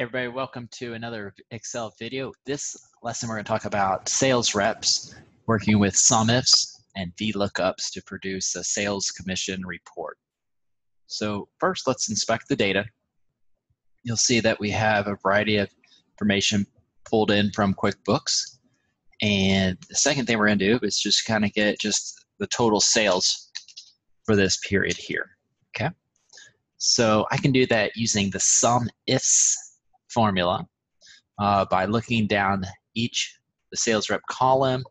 everybody, welcome to another Excel video. This lesson we're going to talk about sales reps working with SUMIFs and VLOOKUPs to produce a sales commission report. So first, let's inspect the data. You'll see that we have a variety of information pulled in from QuickBooks. And the second thing we're going to do is just kind of get just the total sales for this period here. Okay. So I can do that using the sum ifs formula uh, by looking down each the sales rep column,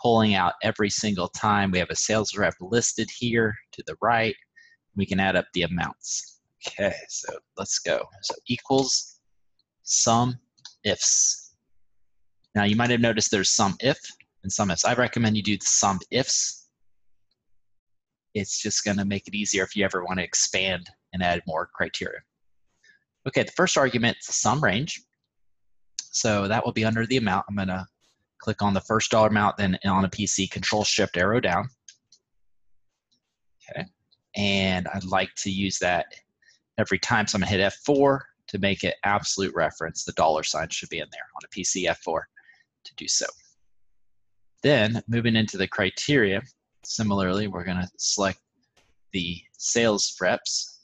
pulling out every single time we have a sales rep listed here to the right. We can add up the amounts. Okay, so let's go. So equals sum ifs. Now you might have noticed there's some if and some ifs. I recommend you do the sum ifs. It's just going to make it easier if you ever want to expand and add more criteria. Okay, the first argument is the sum range. So that will be under the amount. I'm going to click on the first dollar amount, then on a PC, Control Shift arrow down. Okay, and I'd like to use that every time. So I'm going to hit F4 to make it absolute reference. The dollar sign should be in there on a PC F4 to do so. Then moving into the criteria, similarly, we're going to select the sales reps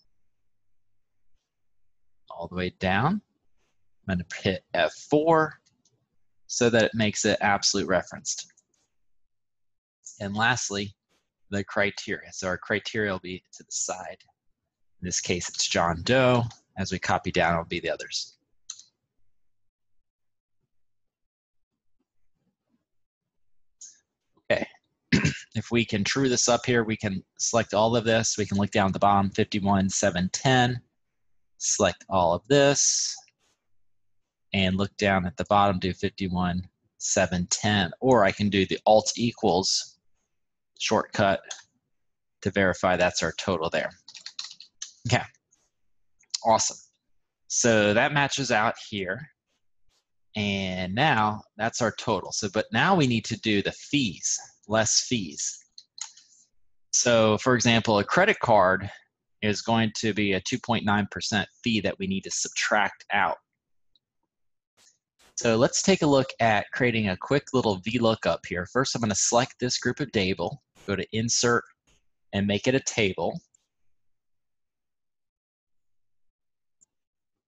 all the way down. I'm going to hit F4 so that it makes it absolute referenced. And lastly, the criteria. So our criteria will be to the side. In this case, it's John Doe. As we copy down, it'll be the others. Okay, if we can true this up here, we can select all of this. We can look down at the bottom, 51, 710 select all of this, and look down at the bottom, do 51, 710. Or I can do the alt equals shortcut to verify that's our total there. Okay, awesome. So that matches out here. And now that's our total. So, but now we need to do the fees, less fees. So for example, a credit card is going to be a 2.9% fee that we need to subtract out. So let's take a look at creating a quick little VLOOKUP here. First, I'm going to select this group of table, go to Insert, and make it a table.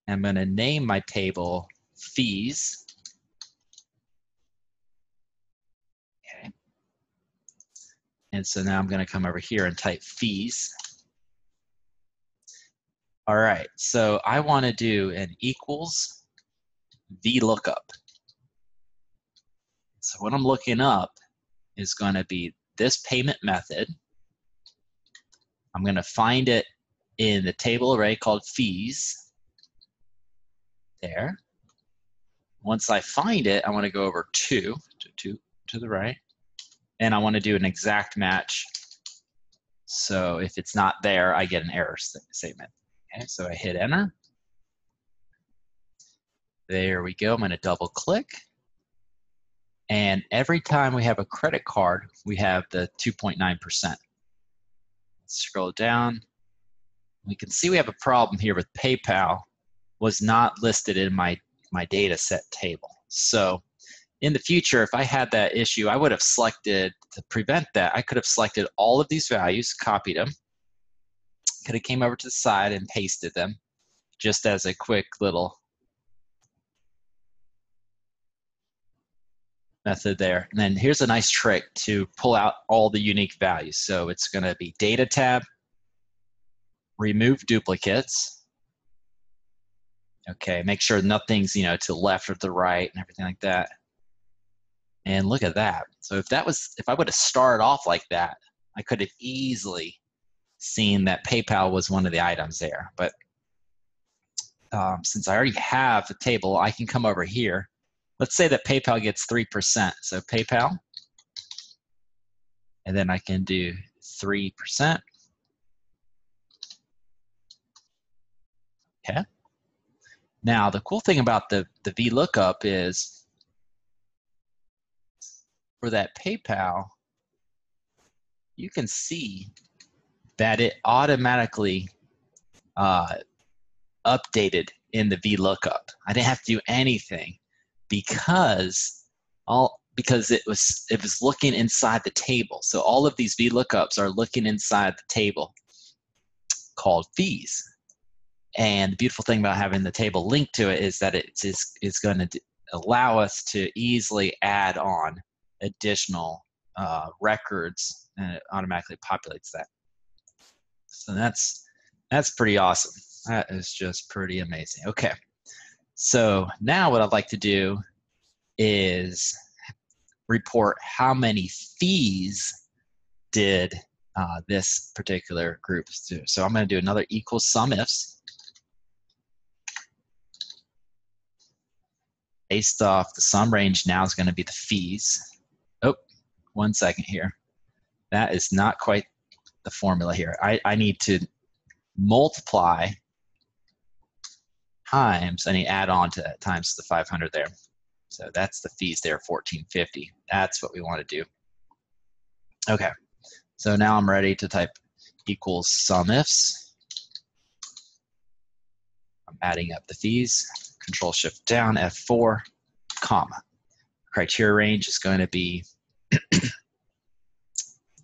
I'm going to name my table Fees. Okay. And so now I'm going to come over here and type Fees. All right, so I want to do an equals VLOOKUP. So what I'm looking up is going to be this payment method. I'm going to find it in the table array called fees. There. Once I find it, I want to go over two, to, two to the right, and I want to do an exact match. So if it's not there, I get an error statement. Okay, so I hit enter. There we go. I'm going to double click. And every time we have a credit card, we have the 2.9%. Scroll down. We can see we have a problem here with PayPal was not listed in my, my data set table. So in the future, if I had that issue, I would have selected, to prevent that, I could have selected all of these values, copied them, could have came over to the side and pasted them just as a quick little method there. And then here's a nice trick to pull out all the unique values. So it's going to be data tab, remove duplicates. Okay, make sure nothing's, you know, to the left or to the right and everything like that. And look at that. So if that was, if I would have started off like that, I could have easily seen that PayPal was one of the items there. But um, since I already have the table, I can come over here. Let's say that PayPal gets 3%. So PayPal, and then I can do 3%. Okay. Now, the cool thing about the, the VLOOKUP is for that PayPal, you can see that it automatically uh, updated in the VLOOKUP. I didn't have to do anything because all because it was it was looking inside the table. So all of these VLOOKUPs are looking inside the table called fees. And the beautiful thing about having the table linked to it is that it is, is going to allow us to easily add on additional uh, records and it automatically populates that. So that's that's pretty awesome. That is just pretty amazing. Okay. So now what I'd like to do is report how many fees did uh, this particular group do. So I'm going to do another equals sum ifs. Based off the sum range now is going to be the fees. Oh, one second here. That is not quite the formula here. I, I need to multiply times, I need to add on to that times the 500 there. So that's the fees there, 1450. That's what we want to do. Okay, so now I'm ready to type equals sum ifs. I'm adding up the fees, control shift down, F4, comma. Criteria range is going to be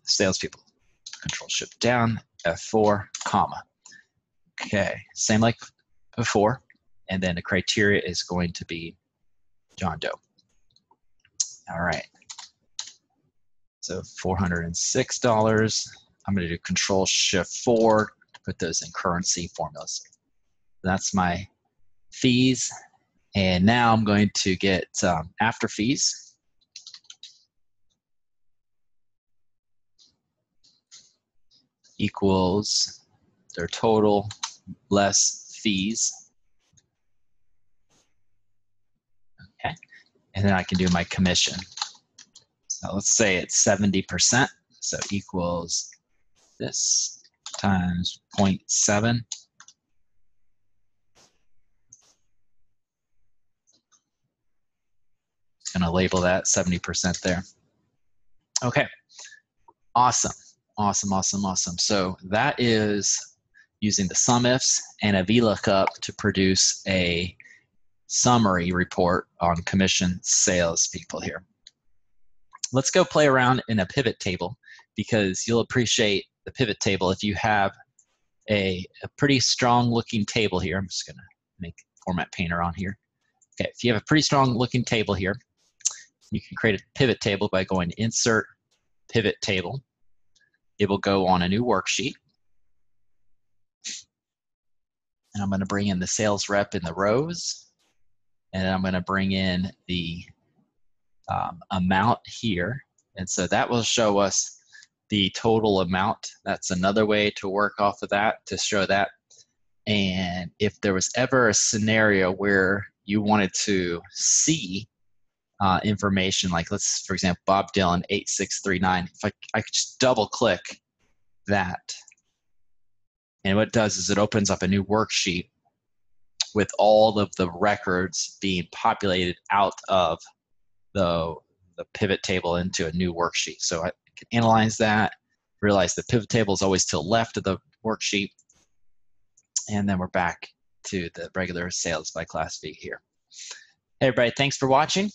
salespeople. Control shift down, F4, comma. Okay, same like before. And then the criteria is going to be John Doe. All right. So $406. I'm going to do Control Shift 4 to put those in currency formulas. That's my fees. And now I'm going to get um, after fees. Equals their total less fees. Okay, and then I can do my commission. So let's say it's 70%, so equals this times 0.7. Gonna label that 70% there. Okay, awesome, awesome, awesome, awesome. So that is using the SUMIFs and a VLOOKUP to produce a summary report on commission sales people here. Let's go play around in a pivot table because you'll appreciate the pivot table if you have a, a pretty strong looking table here. I'm just gonna make format painter on here. Okay, if you have a pretty strong looking table here, you can create a pivot table by going insert pivot table. It will go on a new worksheet and I'm going to bring in the sales rep in the rows, and I'm going to bring in the um, amount here. And so that will show us the total amount. That's another way to work off of that to show that. And if there was ever a scenario where you wanted to see uh, information, like let's, for example, Bob Dylan 8639, if I, I could just double click that and what it does is it opens up a new worksheet with all of the records being populated out of the, the pivot table into a new worksheet. So I can analyze that, realize the pivot table is always to the left of the worksheet, and then we're back to the regular sales by class fee here. Hey everybody, thanks for watching.